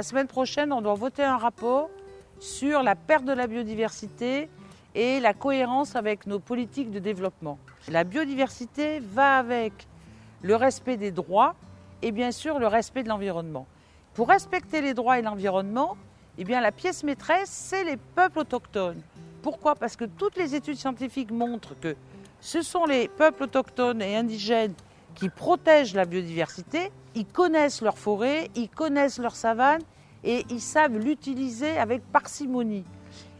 la semaine prochaine, on doit voter un rapport sur la perte de la biodiversité et la cohérence avec nos politiques de développement. La biodiversité va avec le respect des droits et bien sûr le respect de l'environnement. Pour respecter les droits et l'environnement, eh bien, la pièce maîtresse, c'est les peuples autochtones. Pourquoi? Parce que toutes les études scientifiques montrent que ce sont les peuples autochtones et indigènes qui protègent la biodiversité. Ils connaissent leurs forêts, ils connaissent leurs savanes et ils savent l'utiliser avec parcimonie.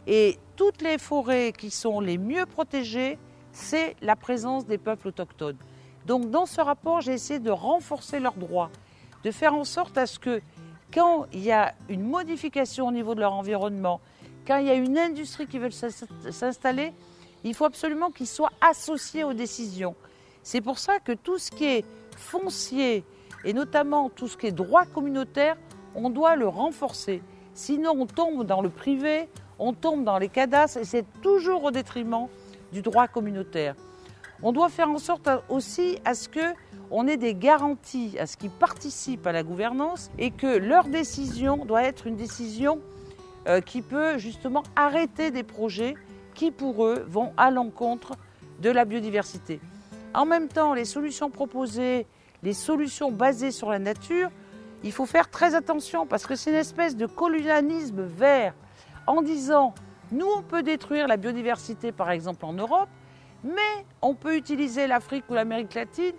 Et toutes les forêts qui sont les mieux protégées, c'est la présence des peuples autochtones. Donc dans ce rapport, j'ai essayé de renforcer leurs droits, de faire en sorte à ce que quand il y a une modification au niveau de leur environnement, quand il y a une industrie qui veut s'installer, il faut absolument qu'ils soient associés aux décisions. C'est pour ça que tout ce qui est foncier, et notamment tout ce qui est droit communautaire, on doit le renforcer. Sinon, on tombe dans le privé, on tombe dans les cadastres, et c'est toujours au détriment du droit communautaire. On doit faire en sorte aussi à que ait des garanties à ce qu'ils participent à la gouvernance et que leur décision doit être une décision euh, qui peut justement arrêter des projets qui pour eux vont à l'encontre de la biodiversité. En même temps, les solutions proposées, les solutions basées sur la nature, il faut faire très attention parce que c'est une espèce de colonialisme vert en disant nous on peut détruire la biodiversité par exemple en Europe, mais on peut utiliser l'Afrique ou l'Amérique latine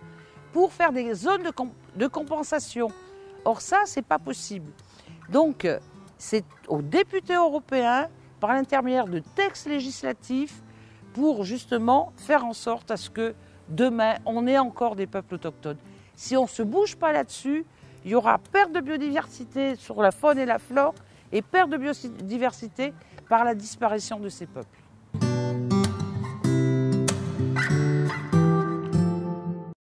pour faire des zones de, compensation. Or ça, ce n'est pas possible. Donc, c'est aux députés européens, par l'intermédiaire de textes législatifs, pour justement faire en sorte à ce que demain, on ait encore des peuples autochtones. Si on ne se bouge pas là-dessus, il y aura perte de biodiversité sur la faune et la flore et perte de biodiversité par la disparition de ces peuples.